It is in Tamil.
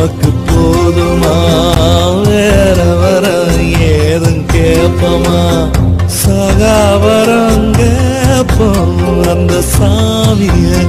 நமக்கு போதுமா? வேற வர ஏதும் கேப்பமா சகாவரங்க அந்த சாமியை